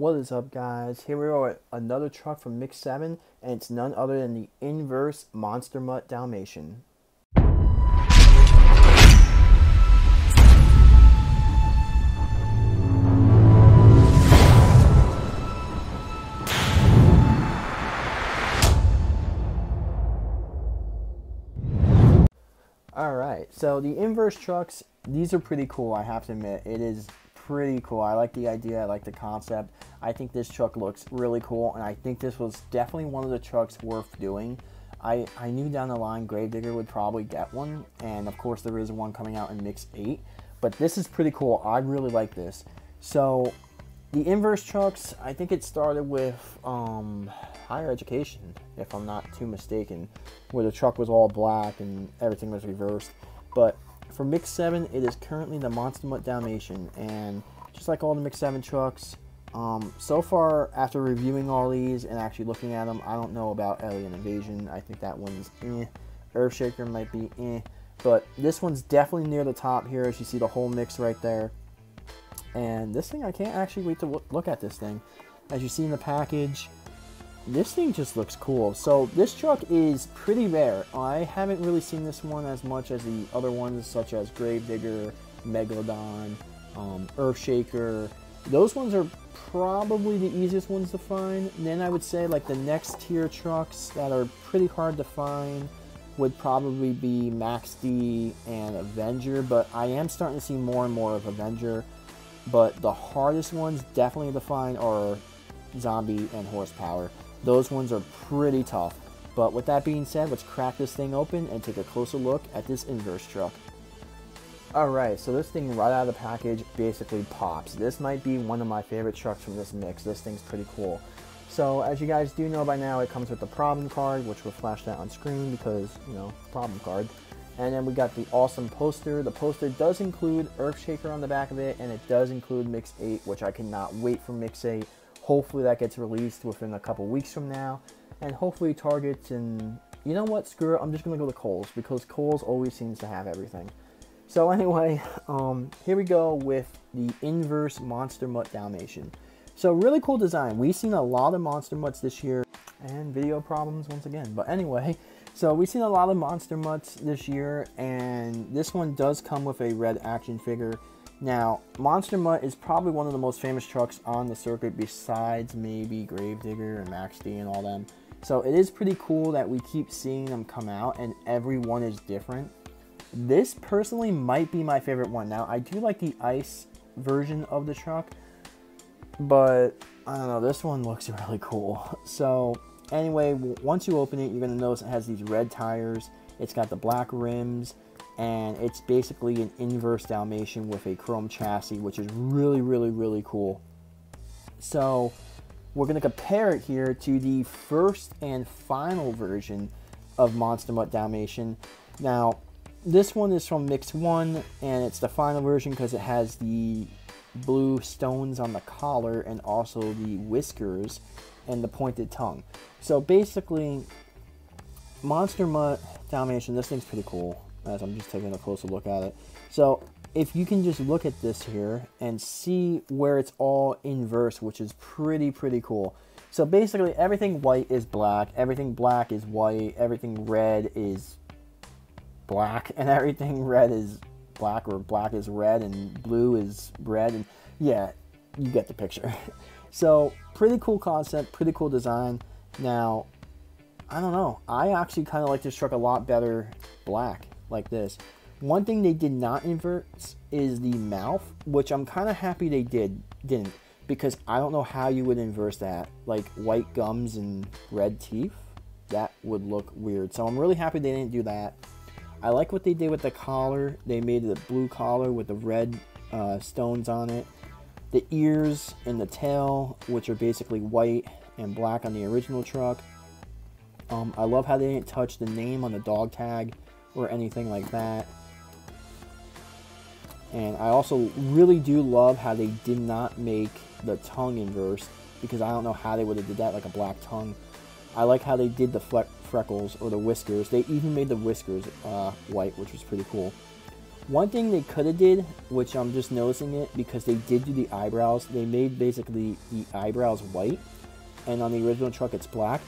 What is up, guys? Here we are with another truck from Mix 7, and it's none other than the Inverse Monster Mutt Dalmatian. Alright, so the Inverse trucks, these are pretty cool, I have to admit. It is pretty cool. I like the idea, I like the concept. I think this truck looks really cool, and I think this was definitely one of the trucks worth doing. I, I knew down the line Gravedigger would probably get one, and of course there is one coming out in Mix 8, but this is pretty cool. I really like this. So, the inverse trucks, I think it started with um, higher education, if I'm not too mistaken, where the truck was all black and everything was reversed. But for Mix 7, it is currently the Monster Mutt Dalmatian, and just like all the Mix 7 trucks, um, so far, after reviewing all these and actually looking at them, I don't know about Alien Invasion. I think that one's eh. Earthshaker might be eh. But this one's definitely near the top here, as you see the whole mix right there. And this thing, I can't actually wait to look at this thing. As you see in the package, this thing just looks cool. So this truck is pretty rare. I haven't really seen this one as much as the other ones, such as Gravedigger, Megalodon, um, Earthshaker. Those ones are probably the easiest ones to find. And then I would say like the next tier trucks that are pretty hard to find would probably be Max D and Avenger, but I am starting to see more and more of Avenger. But the hardest ones definitely to find are Zombie and Horsepower. Those ones are pretty tough. But with that being said, let's crack this thing open and take a closer look at this inverse truck. Alright, so this thing right out of the package basically pops. This might be one of my favorite trucks from this mix. This thing's pretty cool. So as you guys do know by now, it comes with the problem card, which will flash that on screen because, you know, problem card. And then we got the awesome poster. The poster does include Earthshaker on the back of it, and it does include Mix 8, which I cannot wait for Mix 8. Hopefully that gets released within a couple weeks from now. And hopefully Targets and, you know what, screw it, I'm just going to go to Kohl's, because Kohl's always seems to have everything. So anyway, um, here we go with the inverse Monster Mutt Dalmatian. So really cool design. We've seen a lot of Monster Mutts this year and video problems once again. But anyway, so we've seen a lot of Monster Mutts this year and this one does come with a red action figure. Now, Monster Mutt is probably one of the most famous trucks on the circuit besides maybe Gravedigger and Max D and all them. So it is pretty cool that we keep seeing them come out and every one is different. This personally might be my favorite one. Now, I do like the ice version of the truck, but I don't know, this one looks really cool. So, anyway, once you open it, you're going to notice it has these red tires, it's got the black rims, and it's basically an inverse Dalmatian with a chrome chassis, which is really, really, really cool. So, we're going to compare it here to the first and final version of Monster Mutt Dalmatian. Now, this one is from Mix 1, and it's the final version because it has the blue stones on the collar and also the whiskers and the pointed tongue. So basically, Monster Mutt Dalmatian, this thing's pretty cool, as I'm just taking a closer look at it. So if you can just look at this here and see where it's all inverse, which is pretty, pretty cool. So basically, everything white is black, everything black is white, everything red is black and everything red is black or black is red and blue is red and yeah you get the picture so pretty cool concept pretty cool design now i don't know i actually kind of like this truck a lot better black like this one thing they did not invert is the mouth which i'm kind of happy they did didn't because i don't know how you would inverse that like white gums and red teeth that would look weird so i'm really happy they didn't do that I like what they did with the collar. They made the blue collar with the red uh, stones on it. The ears and the tail, which are basically white and black on the original truck. Um, I love how they didn't touch the name on the dog tag or anything like that. And I also really do love how they did not make the tongue inverse because I don't know how they would have did that like a black tongue. I like how they did the freckles or the whiskers. They even made the whiskers uh, white, which was pretty cool. One thing they could have did, which I'm just noticing it because they did do the eyebrows. They made basically the eyebrows white, and on the original truck it's black.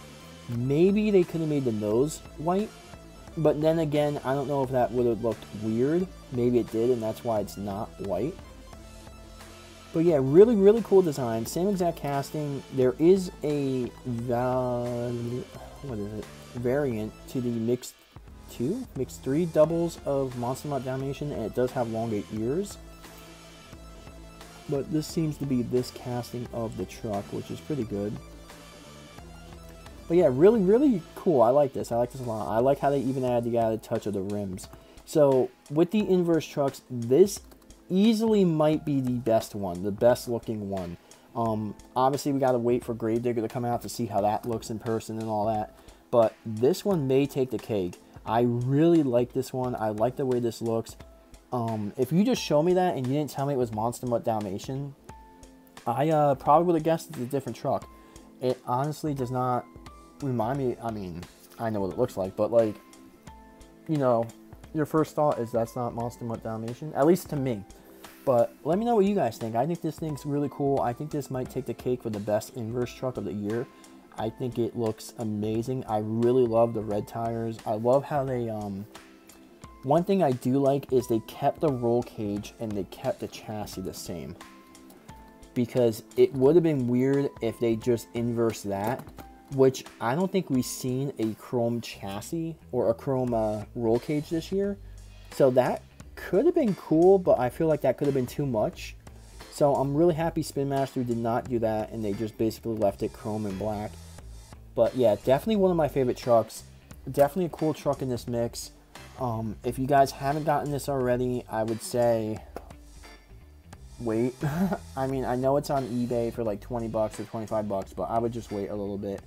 Maybe they could have made the nose white, but then again, I don't know if that would have looked weird. Maybe it did, and that's why it's not white. But yeah, really, really cool design. Same exact casting. There is a what is it? variant to the mixed two, mixed three doubles of Monster Mutt Dalmatian, and it does have longer ears. But this seems to be this casting of the truck, which is pretty good. But yeah, really, really cool. I like this. I like this a lot. I like how they even add the added touch of the rims. So with the inverse trucks, this easily might be the best one, the best looking one. Um, obviously, we got to wait for Gravedigger to come out to see how that looks in person and all that. But this one may take the cake. I really like this one. I like the way this looks. Um, if you just show me that and you didn't tell me it was Monster Mutt Dalmatian, I uh, probably would have guessed it's a different truck. It honestly does not remind me. I mean, I know what it looks like, but like, you know, your first thought is that's not Monster Mutt Dalmatian, at least to me. But let me know what you guys think. I think this thing's really cool. I think this might take the cake for the best inverse truck of the year. I think it looks amazing. I really love the red tires. I love how they, um, one thing I do like is they kept the roll cage and they kept the chassis the same. Because it would have been weird if they just inverse that, which I don't think we've seen a chrome chassis or a chrome uh, roll cage this year. So that could have been cool, but I feel like that could have been too much. So I'm really happy Spin Master did not do that and they just basically left it chrome and black. But yeah, definitely one of my favorite trucks. Definitely a cool truck in this mix. Um, if you guys haven't gotten this already, I would say wait. I mean, I know it's on eBay for like 20 bucks or 25 bucks, but I would just wait a little bit.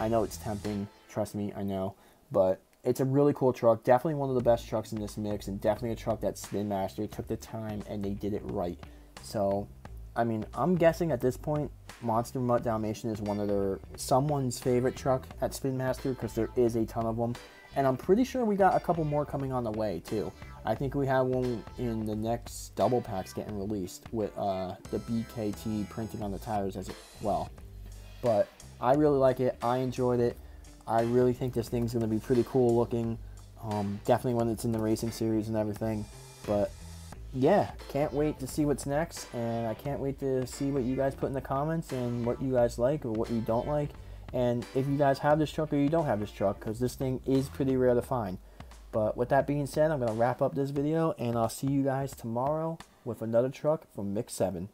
I know it's tempting, trust me, I know, but it's a really cool truck. Definitely one of the best trucks in this mix, and definitely a truck that Spin Master took the time and they did it right. So, I mean, I'm guessing at this point, Monster Mutt Dalmatian is one of their someone's favorite truck at Spin Master because there is a ton of them, and I'm pretty sure we got a couple more coming on the way too. I think we have one in the next double packs getting released with uh, the BKT printing on the tires as well. But I really like it. I enjoyed it. I really think this thing's going to be pretty cool looking. Um, definitely when it's in the racing series and everything. But yeah, can't wait to see what's next, and I can't wait to see what you guys put in the comments and what you guys like or what you don't like, and if you guys have this truck or you don't have this truck, because this thing is pretty rare to find. But with that being said, I'm going to wrap up this video, and I'll see you guys tomorrow with another truck from Mix 7.